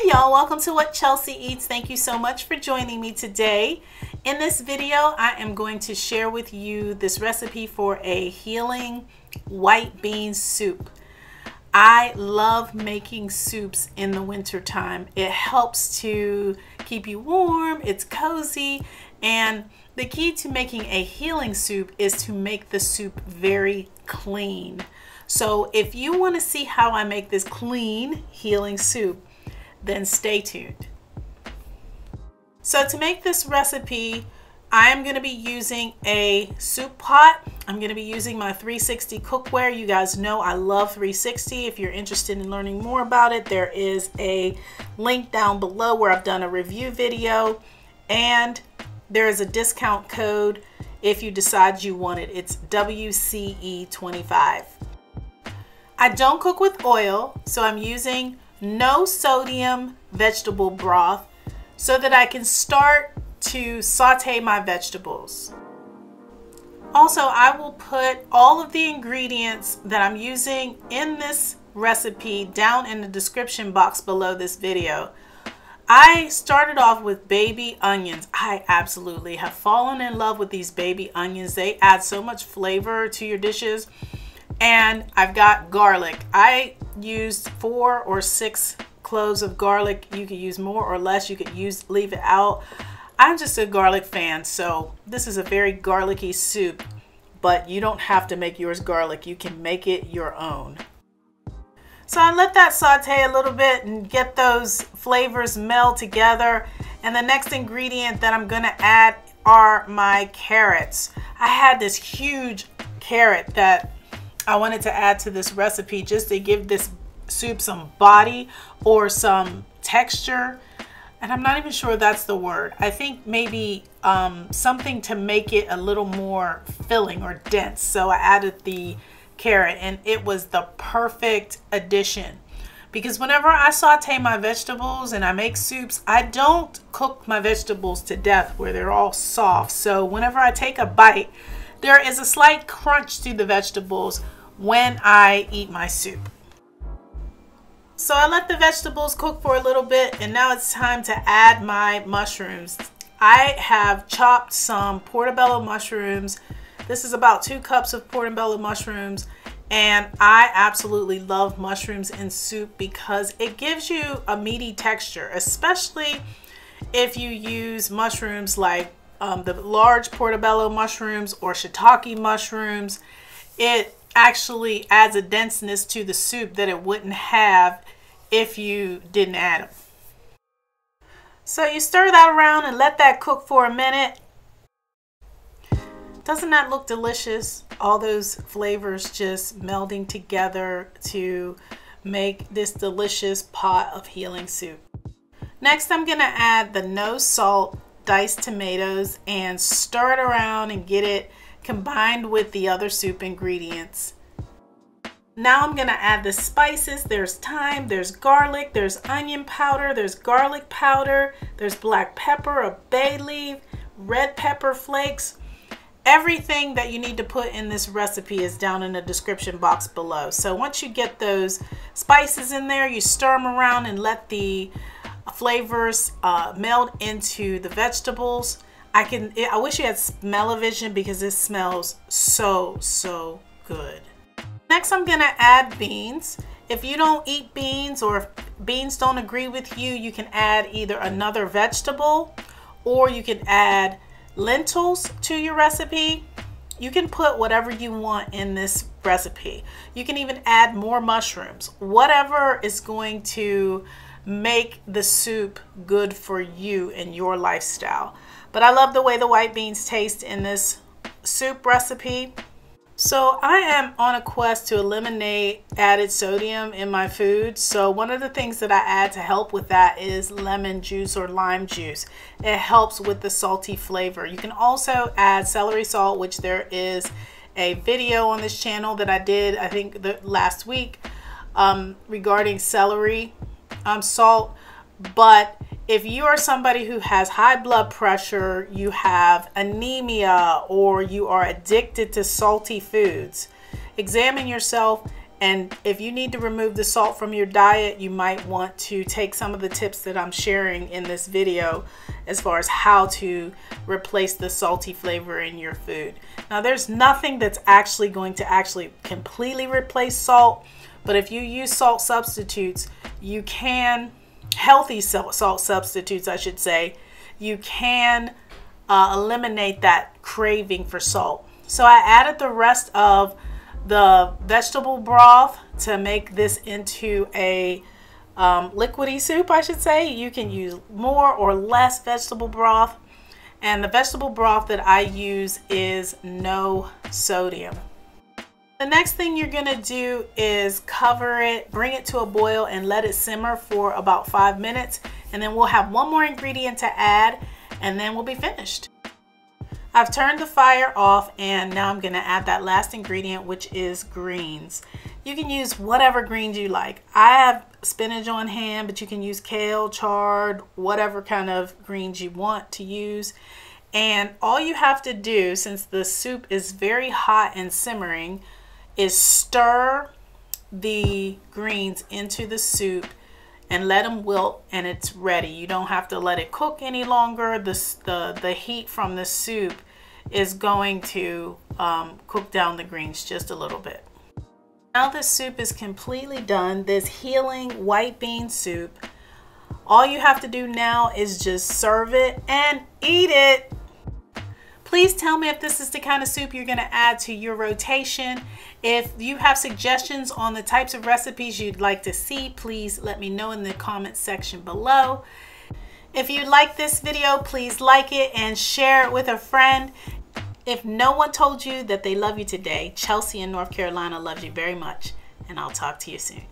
Hey y'all, welcome to What Chelsea Eats. Thank you so much for joining me today. In this video, I am going to share with you this recipe for a healing white bean soup. I love making soups in the winter time. It helps to keep you warm, it's cozy, and the key to making a healing soup is to make the soup very clean. So if you want to see how I make this clean healing soup, then stay tuned. So to make this recipe, I am going to be using a soup pot. I'm going to be using my 360 cookware. You guys know I love 360. If you're interested in learning more about it, there is a link down below where I've done a review video and there is a discount code if you decide you want it. It's WCE25. I don't cook with oil, so I'm using no sodium vegetable broth so that I can start to saute my vegetables. Also, I will put all of the ingredients that I'm using in this recipe down in the description box below this video. I started off with baby onions. I absolutely have fallen in love with these baby onions. They add so much flavor to your dishes. And I've got garlic. I used four or six cloves of garlic. You could use more or less. You could use leave it out. I'm just a garlic fan, so this is a very garlicky soup, but you don't have to make yours garlic. You can make it your own. So I let that saute a little bit and get those flavors meld together. And the next ingredient that I'm gonna add are my carrots. I had this huge carrot that I wanted to add to this recipe just to give this soup some body or some texture. And I'm not even sure that's the word. I think maybe um, something to make it a little more filling or dense. So I added the carrot and it was the perfect addition. Because whenever I saute my vegetables and I make soups, I don't cook my vegetables to death where they're all soft. So whenever I take a bite, there is a slight crunch to the vegetables when I eat my soup. So I let the vegetables cook for a little bit and now it's time to add my mushrooms. I have chopped some portobello mushrooms. This is about two cups of portobello mushrooms and I absolutely love mushrooms in soup because it gives you a meaty texture, especially if you use mushrooms like um, the large portobello mushrooms or shiitake mushrooms. It actually adds a denseness to the soup that it wouldn't have if you didn't add them. So you stir that around and let that cook for a minute. Doesn't that look delicious? All those flavors just melding together to make this delicious pot of healing soup. Next, I'm gonna add the no salt diced tomatoes and stir it around and get it combined with the other soup ingredients. Now I'm gonna add the spices. There's thyme, there's garlic, there's onion powder, there's garlic powder, there's black pepper, a bay leaf, red pepper flakes. Everything that you need to put in this recipe is down in the description box below. So once you get those spices in there, you stir them around and let the flavors uh, meld into the vegetables. I can. I wish you had smell-o-vision because this smells so so good. Next, I'm gonna add beans. If you don't eat beans or if beans don't agree with you, you can add either another vegetable or you can add lentils to your recipe. You can put whatever you want in this recipe. You can even add more mushrooms. Whatever is going to make the soup good for you and your lifestyle. But I love the way the white beans taste in this soup recipe. So I am on a quest to eliminate added sodium in my food. So one of the things that I add to help with that is lemon juice or lime juice. It helps with the salty flavor. You can also add celery salt, which there is a video on this channel that I did, I think the last week um, regarding celery um, salt. But if you are somebody who has high blood pressure, you have anemia, or you are addicted to salty foods, examine yourself And if you need to remove the salt from your diet, you might want to take some of the tips that I'm sharing in this video as far as how to replace the salty flavor in your food. Now there's nothing that's actually going to actually completely replace salt, but if you use salt substitutes, you can, healthy salt substitutes I should say, you can uh, eliminate that craving for salt. So I added the rest of the vegetable broth to make this into a um, liquidy soup, I should say. You can use more or less vegetable broth. And the vegetable broth that I use is no sodium. The next thing you're gonna do is cover it, bring it to a boil and let it simmer for about five minutes. And then we'll have one more ingredient to add and then we'll be finished. I've turned the fire off and now I'm gonna add that last ingredient, which is greens. You can use whatever greens you like. I have spinach on hand, but you can use kale, chard, whatever kind of greens you want to use. And all you have to do, since the soup is very hot and simmering, is stir the greens into the soup and let them wilt and it's ready. You don't have to let it cook any longer. The, the, the heat from the soup is going to um, cook down the greens just a little bit. Now the soup is completely done, this healing white bean soup, all you have to do now is just serve it and eat it. Please tell me if this is the kind of soup you're gonna add to your rotation. If you have suggestions on the types of recipes you'd like to see, please let me know in the comments section below. If you like this video, please like it and share it with a friend. If no one told you that they love you today, Chelsea in North Carolina loves you very much, and I'll talk to you soon.